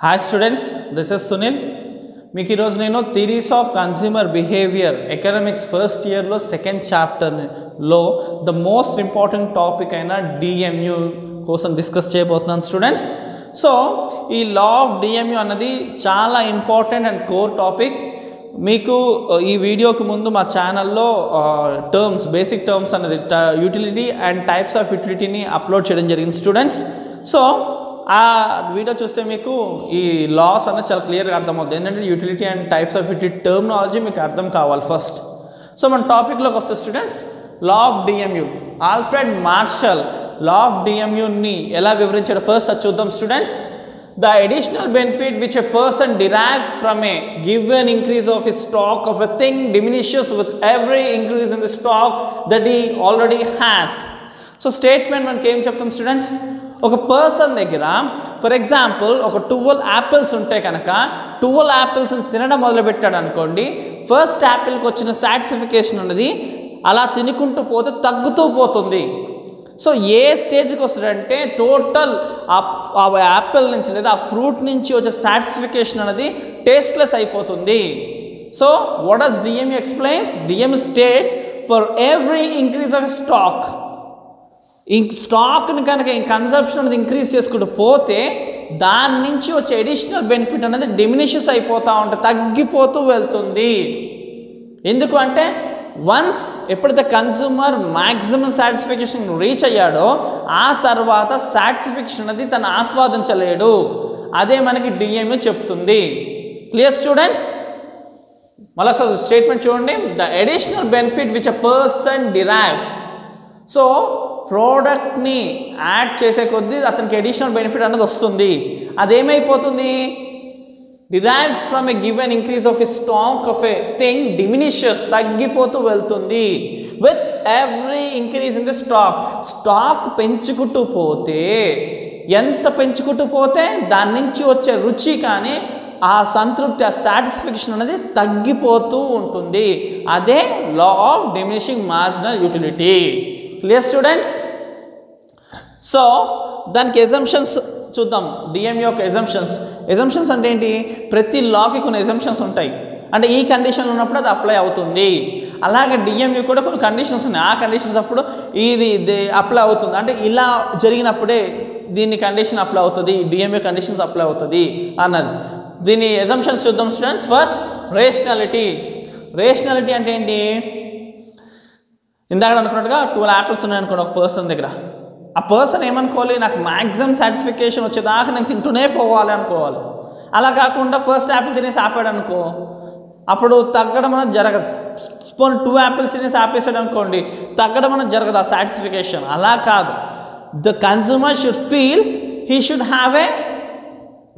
Hi students this is Sunil మీకు ఈరోజు నేను theories of consumer behaviour economics first ఇయర్లో సెకండ్ చాప్టర్లో ద మోస్ట్ ఇంపార్టెంట్ టాపిక్ అయిన డిఎంయు కోసం డిస్కస్ చేయబోతున్నాను స్టూడెంట్స్ సో ఈ లా ఆఫ్ డిఎంయు అన్నది చాలా ఇంపార్టెంట్ అండ్ కోర్ టాపిక్ మీకు ఈ వీడియోకి ముందు మా ఛానల్లో టర్మ్స్ బేసిక్ టర్మ్స్ అనేది యూటిలిటీ అండ్ టైప్స్ ఆఫ్ యూటిలిటీని అప్లోడ్ చేయడం జరిగింది స్టూడెంట్స్ సో ఆ వీడియో చూస్తే మీకు ఈ లాస్ అనేది చాలా క్లియర్గా అర్థమవుతుంది. ఏంటంటే utility and types of utility terminology మీకు అర్థం కావాలి ఫస్ట్ సో మన టాపిక్లోకి వస్తే students law of DMU Alfred Marshall law of డిఎంయుని ఎలా వివరించాడు? ఫస్ట్ అది చూద్దాం students The additional benefit which a person derives from a given increase of his stock of a thing diminishes with every increase in the stock that he already has. So statement మనకి ఏం చెప్తాం students ఒక person దగ్గర for example ఒక twelve apples ఉంటే కనుక twelve యాపిల్స్ని తినడం మొదలుపెట్టాడు అనుకోండి ఫస్ట్ యాపిల్కి వచ్చిన సాటిస్ఫికేషన్ ఉన్నది అలా తినుకుంటూ పోతే తగ్గుతూ పోతుంది సో ఏ స్టేజ్కి వస్తాడంటే టోటల్ ఆ యాపిల్ నుంచి లేదా ఆ ఫ్రూట్ నుంచి వచ్చే సాటిస్ఫికేషన్ అనేది టేస్ట్లెస్ అయిపోతుంది. So what does DM explains? DM stage for every increase of stock. ఇం స్టాక్ని కనుక కన్సంప్షన్ అనేది ఇంక్రీజ్ చేసుకుంటూ పోతే దాని నుంచి వచ్చే అడిషనల్ బెనిఫిట్ అనేది డిమినిషస్ అయిపోతూ ఉంటుంది తగ్గిపోతూ వెళ్తుంది. ఎందుకు అంటే వన్స్ ఎప్పుడైతే కన్సూమర్ మ్యాక్సిమం సాటిస్ఫికేషన్ రీచ్ అయ్యాడో ఆ తర్వాత సాటిస్ఫికేషన్ అనేది తను ఆస్వాదించలేడు. అదే మనకి డిఎంఏ చెప్తుంది. క్లియర్ స్టూడెంట్స్ మళ్ళీ స్టేట్మెంట్ చూడండి. The additional benefit which a person derives so ప్రోడక్ట్ని యాడ్ చేసే కొద్దీ అతనికి అడిషనల్ బెనిఫిట్ అనేది వస్తుంది. అదేమైపోతుంది? Derives from a given increase of a stock of a thing diminishes తగ్గిపోతూ వెళ్తుంది. With every increase in the stock stock పెంచుకుంటూ పోతే ఎంత పెంచుకుంటూ పోతే దాని నుంచి వచ్చే రుచి కానీ ఆ సంతృప్తి ఆ సాటిస్ఫాక్షన్ అనేది తగ్గిపోతూ ఉంటుంది. అదే law of diminishing marginal utility clear students so దానికి ఎజంప్షన్స్ చూద్దాం. డిఎం యొక్క ఎజంప్షన్స్ ఎజంప్షన్స్ అంటే ఏంటి? ప్రతి లాకి కొన్ని ఎజంప్షన్స్ ఉంటాయి. అంటే ఈ కండిషన్లో ఉన్నప్పుడు అది అప్లై అవుతుంది. అలాగే డిఎంయూ కూడా కొన్ని కండిషన్స్ ఉన్నాయి. ఆ కండిషన్స్ అప్పుడు ఇది అప్లై అవుతుంది. అంటే ఇలా జరిగినప్పుడే దీని కండిషన్ అప్లై అవుతుంది డిఎంఏ కండిషన్స్ అప్లై అవుతుంది అన్నది. దీని ఎజంప్షన్స్ చూద్దాం స్టూడెంట్స్ ఫస్ట్ రేషనాలిటీ రేషనాలిటీ అంటే ఏంటి? ఇందాక అనుకున్నట్టుగా ట్వెల్వ్ యాపిల్స్ ఉన్నాయనుకోండి ఒక పర్సన్ దగ్గర. ఆ పర్సన్ ఏమనుకోవాలి? నాకు మ్యాక్సిమం సాటిస్ఫికేషన్ వచ్చేదాకా నేను తింటూనే పోవాలి అనుకోవాలి. అలా కాకుండా ఫస్ట్ యాపిల్ తినేసి ఆపాడు అనుకో అప్పుడు తగ్గడం అనేది జరగదు. స్పూన్ టూ యాపిల్స్ తినేసి ఆపేసాడు అనుకోండి తగ్గడం అనేది జరగదు ఆ సాటిస్ఫికేషన్ అలా కాదు. The consumer should feel he should have a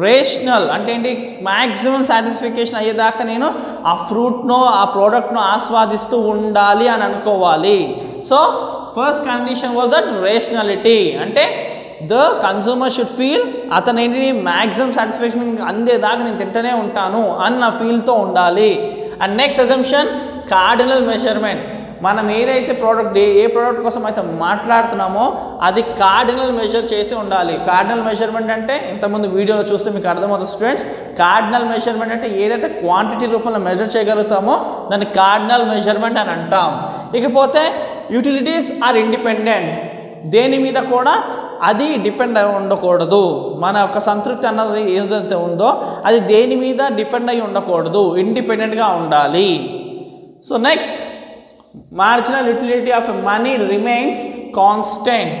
rational అంటే ఏంటి? మ్యాక్సిమం సాటిస్ఫికేషన్ అయ్యేదాకా నేను ఆ ఫ్రూట్ను ఆ ప్రోడక్ట్ను ఆస్వాదిస్తూ ఉండాలి అని అనుకోవాలి. So first condition was that rationality అంటే ద కన్సూమర్ షుడ్ ఫీల్ అతను ఏంటి మ్యాక్సిమం సాటిస్ఫాక్షన్ అందేదాకా నేను తింటూనే ఉంటాను అన్న ఫీల్తో ఉండాలి. And next assumption cardinal measurement మనం ఏదైతే ప్రోడక్ట్ ఏ ప్రోడక్ట్ కోసం అయితే మాట్లాడుతున్నామో అది కార్డినల్ మెజర్ చేసి ఉండాలి. కార్డినల్ మెజర్మెంట్ అంటే ఇంతకుముందు వీడియోలో చూస్తే మీకు అర్థమవుతుంది స్టూడెంట్స్ కార్డినల్ మెజర్మెంట్ అంటే ఏదైతే క్వాంటిటీ రూపంలో మెజర్ చేయగలుగుతామో దాన్ని కార్డినల్ మెజర్మెంట్ అని అంటాం. ఇకపోతే యూటిలిటీస్ ఆర్ ఇండిపెండెంట్ దేని మీద కూడా అది డిపెండ్ అయి ఉండకూడదు. మన యొక్క సంతృప్తి అన్నది ఏదైతే ఉందో అది దేని మీద డిపెండ్ అయి ఉండకూడదు. ఇండిపెండెంట్గా ఉండాలి. So next marginal utility of money remains constant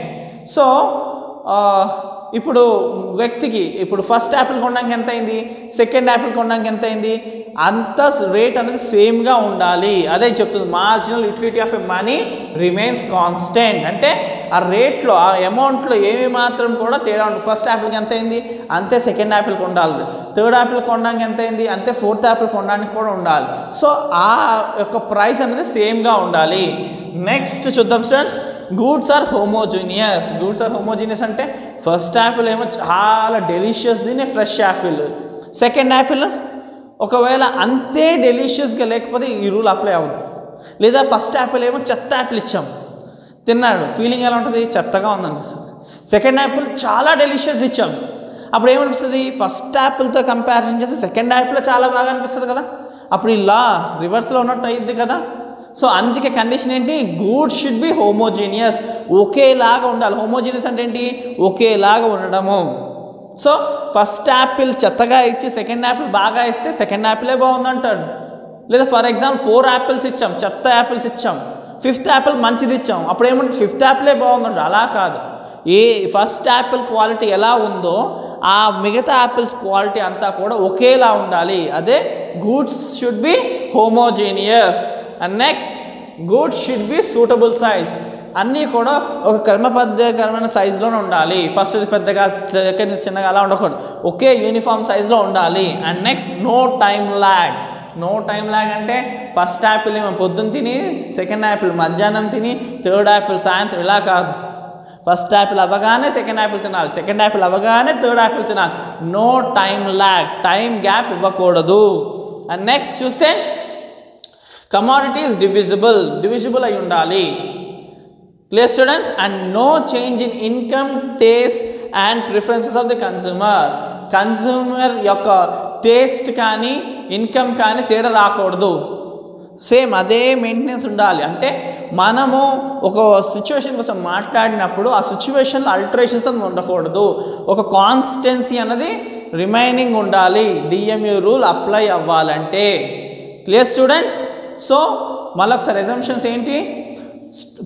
so ఇప్పుడు వ్యక్తికి ఇప్పుడు ఫస్ట్ యాపిల్ కొనడానికి ఎంత అయింది సెకండ్ యాపిల్ కొనడానికి ఎంత అయింది అంత రేట్ అనేది సేమ్గా ఉండాలి. అదే చెప్తుంది marginal utility of a money remains constant అంటే ఆ రేట్లో ఆ అమౌంట్లో ఏమి మాత్రం కూడా తేడా ఉండదు. ఫస్ట్ యాపిల్కి ఎంత అయింది అంతే సెకండ్ యాపిల్ ఉండాలి థర్డ్ యాపిల్ కొనడానికి ఎంత అయింది అంతే ఫోర్త్ యాపిల్ కొనడానికి కూడా ఉండాలి. సో ఆ యొక్క ప్రైస్ అనేది సేమ్గా ఉండాలి. నెక్స్ట్ చూద్దాం students goods are homogeneous. Goods are homogeneous అంటే ఫస్ట్ యాపిల్ ఏమో చాలా డెలిషియస్ తినే ఫ్రెష్ యాపిల్ సెకండ్ యాపిల్ ఒకవేళ అంతే డెలిషియస్గా లేకపోతే ఈ రూల్ అప్లై అవ్వదు. లేదా ఫస్ట్ యాపిల్ ఏమో చెత్త యాపిల్ ఇచ్చాం. తిన్నాడు. ఫీలింగ్ ఎలా ఉంటుంది? చెత్తగా ఉందనిపిస్తుంది. సెకండ్ యాపిల్ చాలా డెలిషియస్ ఇచ్చాం. అప్పుడు ఏమనిపిస్తుంది? ఫస్ట్ యాపిల్తో కంపారిజన్ చేస్తే సెకండ్ యాపిల్ చాలా బాగా అనిపిస్తుంది కదా. అప్పుడు ఇలా రివర్స్లో ఉన్నట్టు అయ్యిద్ది కదా. సో అందుకే కండిషన్ ఏంటి? గూడ్ షుడ్ బి హోమోజీనియస్ ఒకేలాగా ఉండాలి. హోమోజీనియస్ అంటే ఏంటి? ఒకేలాగా ఉండడము. సో ఫస్ట్ యాపిల్ చెత్తగా ఇచ్చి సెకండ్ యాపిల్ బాగా ఇస్తే సెకండ్ యాపిలే బాగుందంటాడు. లేదా ఫర్ ఎగ్జాంపుల్ ఫోర్ యాపిల్స్ ఇచ్చాం చెత్త యాపిల్స్ ఇచ్చాం ఫిఫ్త్ యాపిల్ మంచిది ఇచ్చాం. అప్పుడు ఏమంటే ఫిఫ్త్ యాపిలే బాగుందంట అలా కాదు. ఏ ఫస్ట్ యాపిల్ క్వాలిటీ ఎలా ఉందో ఆ మిగతా యాపిల్స్ క్వాలిటీ అంతా కూడా ఒకేలా ఉండాలి. అదే goods should be homogeneous and next goods should be suitable size అన్నీ కూడా ఒక క్రమబద్ధకరమైన సైజులోనే ఉండాలి. ఫస్ట్ పెద్దగా సెకండ్ చిన్నగా అలా ఉండకూడదు. ఒకే యూనిఫామ్ సైజులో ఉండాలి. And next no time lag no time lag అంటే ఫస్ట్ యాపిల్ ఏమో పొద్దున్న తిని సెకండ్ యాపిల్ మధ్యాహ్నం తిని థర్డ్ యాపిల్ సాయంత్రం ఇలా కాదు. ఫస్ట్ యాపిల్ అవ్వగానే సెకండ్ యాపిల్ తినాలి. సెకండ్ యాపిల్ అవ్వగానే థర్డ్ యాపిల్ తినాలి. No time lag time gap ఇవ్వకూడదు. అండ్ నెక్స్ట్ చూస్తే కమాడిటీస్ డివిజిబుల్ డివిజిబుల్ అయి ఉండాలి. Clear students and no change in income taste and preferences of the consumer consumer యొక్క taste కానీ income కానీ తేడా రాకూడదు. సేమ్ అదే మెయింటెనెన్స్ ఉండాలి. అంటే మనము ఒక సిచ్యువేషన్ కోసం మాట్లాడినప్పుడు ఆ సిచ్యువేషన్లో అల్టరేషన్స్ అని ఉండకూడదు. ఒక కాన్స్టెన్సీ అన్నది రిమైనింగ్ ఉండాలి. డిఎంయూ రూల్ అప్లై అవ్వాలంటే. క్లియర్ స్టూడెంట్స్ సో మళ్ళొకసారి ఎజంప్షన్స్ ఏంటి?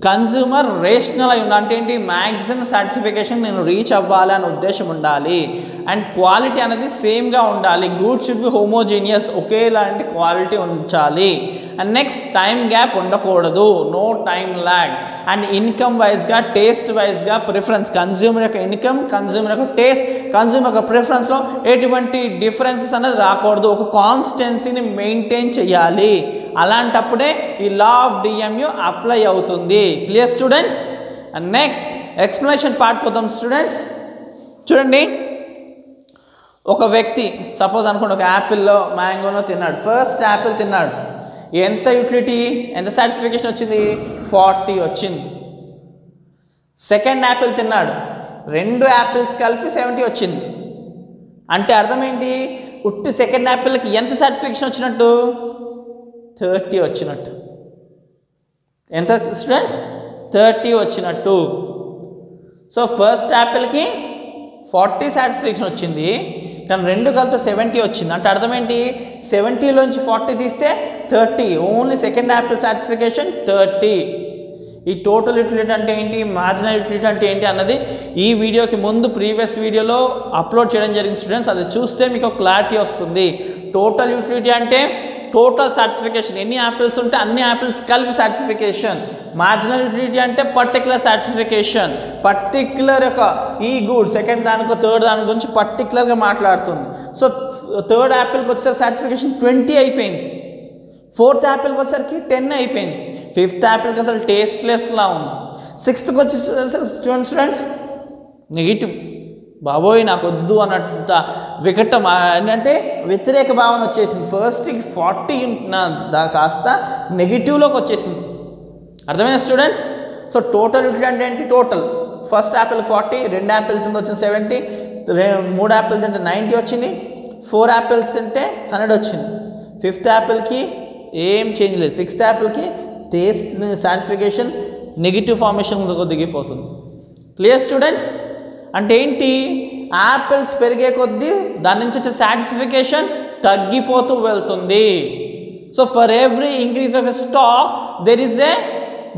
కన్జ్యూమర్ రేషనల్ అయి ఉండాలి అంటే ఏంటి? మ్యాక్సిమం సాటిస్ఫికేషన్ నేను రీచ్ అవ్వాలి అనే ఉద్దేశం ఉండాలి. అండ్ క్వాలిటీ అనేది సేమ్గా ఉండాలి. గుడ్ షుడ్ బి హోమోజీనియస్ ఒకేలాంటి క్వాలిటీ ఉంచాలి. అండ్ నెక్స్ట్ టైం గ్యాప్ ఉండకూడదు. No time lag and income వైజ్గా టేస్ట్ వైజ్గా ప్రిఫరెన్స్ కన్జ్యూమర్ యొక్క ఇన్కమ్ కన్జ్యూమర్ యొక్క టేస్ట్ కన్జ్యూమర్ యొక్క ప్రిఫరెన్స్లో ఎటువంటి డిఫరెన్సెస్ అనేది రాకూడదు. ఒక కాన్స్టెన్సీని మెయింటైన్ చేయాలి. అలాంటప్పుడే ఈ లా ఆఫ్ డిఎంయు అప్లై అవుతుంది. Clear students and next explanation part పోతాం స్టూడెంట్స్ చూడండి. ఒక వ్యక్తి సపోజ్ అనుకోండి ఒక యాపిల్లో మ్యాంగోలో తిన్నాడు. ఫస్ట్ యాపిల్ తిన్నాడు. ఎంత యూటిలిటీ ఎంత సాటిస్ఫికేషన్ వచ్చింది? ఫార్టీ వచ్చింది. సెకండ్ యాపిల్ తిన్నాడు. రెండు యాపిల్స్ కలిపి సెవెంటీ వచ్చింది. అంటే అర్థం ఏంటి? ఉట్టి సెకండ్ యాపిల్కి ఎంత సాటిస్ఫాక్షన్ వచ్చినట్టు? థర్టీ వచ్చినట్టు. ఎంత స్టూడెంట్స్? థర్టీ వచ్చినట్టు. సో ఫస్ట్ యాపిల్కి ఫార్టీ సాటిస్ఫాక్షన్ వచ్చింది. కానీ రెండు కలితో సెవెంటీ వచ్చింది. అంటే అర్థం ఏంటి? సెవెంటీలోంచి ఫార్టీ తీస్తే thirty. Only second apple satisfaction thirty. ఈ టోటల్ యూటిలిటీ అంటే ఏంటి? మార్జినల్ యూటిలిటీ అంటే ఏంటి అన్నది ఈ వీడియోకి ముందు ప్రీవియస్ వీడియోలో అప్లోడ్ చేయడం జరిగింది స్టూడెంట్స్. అది చూస్తే మీకు క్లారిటీ వస్తుంది. టోటల్ యూటిలిటీ అంటే టోటల్ సాటిస్ఫికేషన్ ఎన్ని యాపిల్స్ ఉంటే అన్ని యాపిల్స్ కలిపి సాటిస్ఫికేషన్ మార్జినల్ యూటిలిటీ అంటే పర్టికులర్ సాటిస్ఫికేషన్ పర్టికులర్ యొక్క ఈ గుడ్ సెకండ్ దానికో థర్డ్ దాని గురించి పర్టికులర్గా మాట్లాడుతుంది. సో థర్డ్ యాపిల్కి వచ్చేసరికి సాటిస్ఫికేషన్ ట్వంటీ అయిపోయింది. ఫోర్త్ యాపిల్కి వచ్చేసరికి టెన్ అయిపోయింది. ఫిఫ్త్ యాపిల్కి అసలు టేస్ట్లెస్లా ఉంది. సిక్స్త్కి వచ్చి స్టూడెంట్స్ నెగిటివ్ బాబోయ్ నాకు వద్దు అన్నట్టు వికటం. ఏంటంటే వ్యతిరేక భావన వచ్చేసింది. ఫస్ట్కి ఫార్టీ నా కాస్త నెగిటివ్లోకి వచ్చేసింది. అర్థమైన స్టూడెంట్స్ సో టోటల్ యూటిలిటీ అంటే ఏంటి? టోటల్ ఫస్ట్ యాపిల్ ఫార్టీ రెండు యాపిల్ తింటే వచ్చింది సెవెంటీ మూడు యాపిల్ తింటే నైంటీ వచ్చింది ఫోర్ యాపిల్స్ తింటే హండ్రెడ్ వచ్చింది. ఫిఫ్త్ యాపిల్కి ఏం చేంజ్ లేదు. సిక్స్త్ యాపిల్కి టేస్ట్ సాటిస్ఫికేషన్ నెగిటివ్ ఫార్మేషన్ దిగిపోతుంది. క్లియర్ స్టూడెంట్స్ అంటే ఏంటి? యాపిల్స్ పెరిగే కొద్దీ దాని నుంచి వచ్చే సాటిస్ఫికేషన్ తగ్గిపోతూ వెళ్తుంది. So for every increase of a stock there is a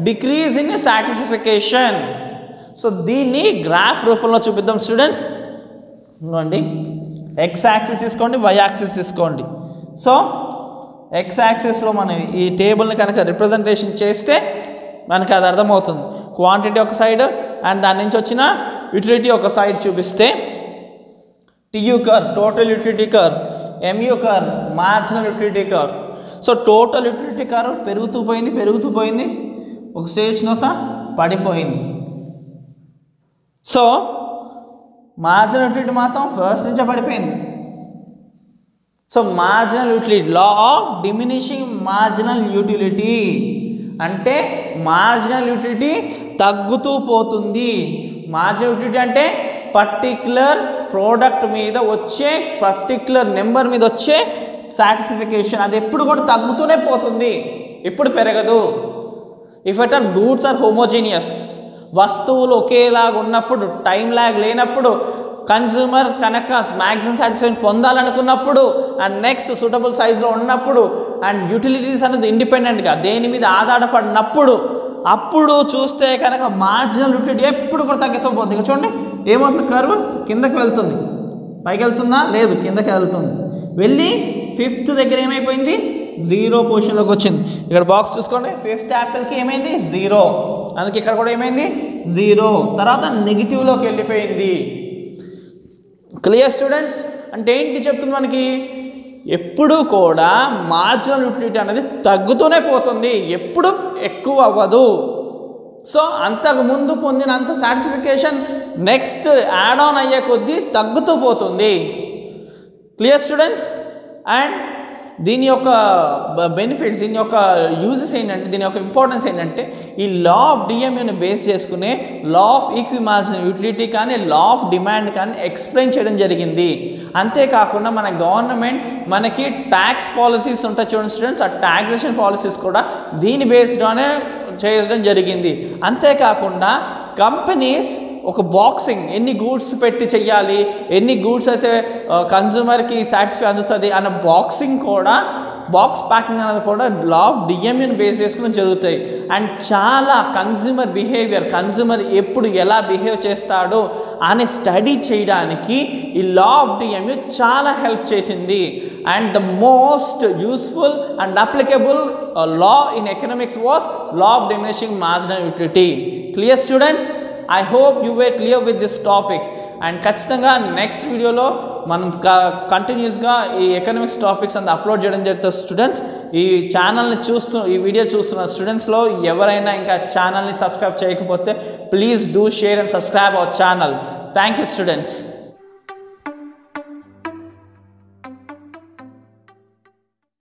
decrease in satisfaction so దీన్ని గ్రాఫ్ రూపంలో చూపిద్దాం స్టూడెంట్స్ ఇంకోండి. ఎక్స్ యాక్సెస్ తీసుకోండి వై యాక్సెస్ తీసుకోండి. సో ఎక్స్ యాక్సెస్లో మనం ఈ టేబుల్ని కనుక రిప్రజెంటేషన్ చేస్తే మనకి అది అర్థమవుతుంది. క్వాంటిటీ ఒక సైడ్ అండ్ దాని నుంచి వచ్చిన యూటిలిటీ ఒక సైడ్ చూపిస్తే TU curve total utility curve MU curve marginal utility curve so total utility curve పెరుగుతూ పోయింది పెరుగుతూ పోయింది. ఒక స్టేజ్ నొక్క పడిపోయింది. సో మార్జినల్ యూటిలిటీ మాత్రం ఫస్ట్ నుంచే పడిపోయింది. So marginal utility law of diminishing marginal utility అంటే మార్జినల్ యూటిలిటీ తగ్గుతూ పోతుంది. మార్జినల్ అంటే పర్టిక్యులర్ ప్రోడక్ట్ మీద వచ్చే పర్టిక్యులర్ నెంబర్ మీద వచ్చే సాటిస్ఫికేషన్ అది ఎప్పుడు కూడా తగ్గుతూనే పోతుంది. ఎప్పుడు పెరగదు. If at are goods are homogeneous వస్తువులు ఒకేలాగా ఉన్నప్పుడు టైం ల్యాగ్ లేనప్పుడు కన్జ్యూమర్ కనుక మ్యాక్సిమం సాటిస్ఫాక్షన్ పొందాలనుకున్నప్పుడు అండ్ నెక్స్ట్ సూటబుల్ సైజులో ఉన్నప్పుడు అండ్ యూటిలిటీస్ అనేది ఇండిపెండెంట్గా దేని మీద ఆధారపడినప్పుడు అప్పుడు చూస్తే కనుక మార్జినల్ యూటిలిటీ ఎప్పుడు కూడా తగ్గిపోతుంది. ఇక చూడండి ఏమవుతుంది? కర్వ్ కిందకి వెళ్తుంది. పైకి వెళ్తుందా? లేదు కిందకి వెళ్తుంది. వెళ్ళి ఫిఫ్త్ దగ్గర ఏమైపోయింది? జీరో పొజిషన్లోకి వచ్చింది. ఇక్కడ బాక్స్ చూసుకోండి. ఫిఫ్త్ యాపిల్కి ఏమైంది? జీరో అందుకే ఇక్కడ కూడా ఏమైంది? జీరో తర్వాత నెగిటివ్లోకి వెళ్ళిపోయింది. క్లియర్ స్టూడెంట్స్ అంటే ఏంటి చెప్తుంది మనకి? ఎప్పుడు కూడా మార్జినల్ యూటిలిటీ అనేది తగ్గుతూనే పోతుంది. ఎప్పుడు ఎక్కువ అవ్వదు. సో అంతకు ముందు పొందినంత సాటిస్ఫికేషన్ నెక్స్ట్ యాడ్ ఆన్ అయ్యే కొద్దీ తగ్గుతూ పోతుంది. క్లియర్ స్టూడెంట్స్ అండ్ దీని యొక్క బెనిఫిట్స్ దీని యొక్క యూజెస్ ఏంటంటే దీని యొక్క ఇంపార్టెన్స్ ఏంటంటే ఈ లా ఆఫ్ డిఎంయూని బేస్ చేసుకునే లా ఆఫ్ ఈక్వి యూటిలిటీ కానీ లా ఆఫ్ డిమాండ్ కానీ ఎక్స్ప్లెయిన్ చేయడం జరిగింది. అంతేకాకుండా మన గవర్నమెంట్ మనకి ట్యాక్స్ పాలసీస్ ఉంటాయి చూడండి స్టూడెంట్స్ ఆ ట్యాక్సేషన్ పాలసీస్ కూడా దీని బేస్డ్లోనే చేయడం జరిగింది. అంతేకాకుండా కంపెనీస్ ఒక బాక్సింగ్ ఎన్ని గూడ్స్ పెట్టి చెయ్యాలి ఎన్ని గూడ్స్ అయితే కన్జ్యూమర్కి సాటిస్ఫై అందుతుంది అన్న బాక్సింగ్ కూడా బాక్స్ ప్యాకింగ్ అనేది కూడా లా ఆఫ్ డిఎంఏని బేస్ చేసుకుని జరుగుతాయి. అండ్ చాలా కన్జ్యూమర్ బిహేవియర్ కన్జ్యూమర్ ఎప్పుడు ఎలా బిహేవ్ చేస్తాడో అని స్టడీ చేయడానికి ఈ లా ఆఫ్ డిఎంయూ చాలా హెల్ప్ చేసింది. And the most useful and applicable law in economics was law of diminishing marginal utility clear students I hope you were clear with this topic and ఖచ్చితంగా next వీడియోలో మనం కంటిన్యూస్గా ఈ economics topics అంతా upload చేయడం జరుగుతుంది students ఈ ఛానల్ని చూస్తూ ఈ వీడియో చూస్తున్న స్టూడెంట్స్లో ఎవరైనా ఇంకా ఛానల్ని సబ్స్క్రైబ్ చేయకపోతే please do share and subscribe our channel thank you students